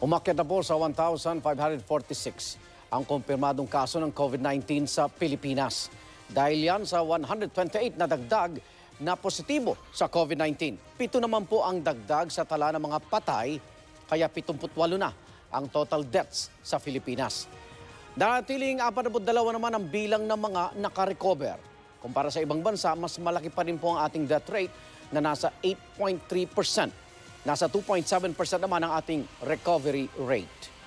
Umakyat na po sa 1,546 ang kumpirmadong kaso ng COVID-19 sa Pilipinas. Dahil yan sa 128 na dagdag na positibo sa COVID-19. Pito naman po ang dagdag sa tala ng mga patay, kaya 78 na ang total deaths sa Pilipinas. Natiling 42 naman ang bilang ng mga nakarecover. Kumpara sa ibang bansa, mas malaki pa rin po ang ating death rate na nasa 8.3%. Nasa 2.7% naman ang ating recovery rate.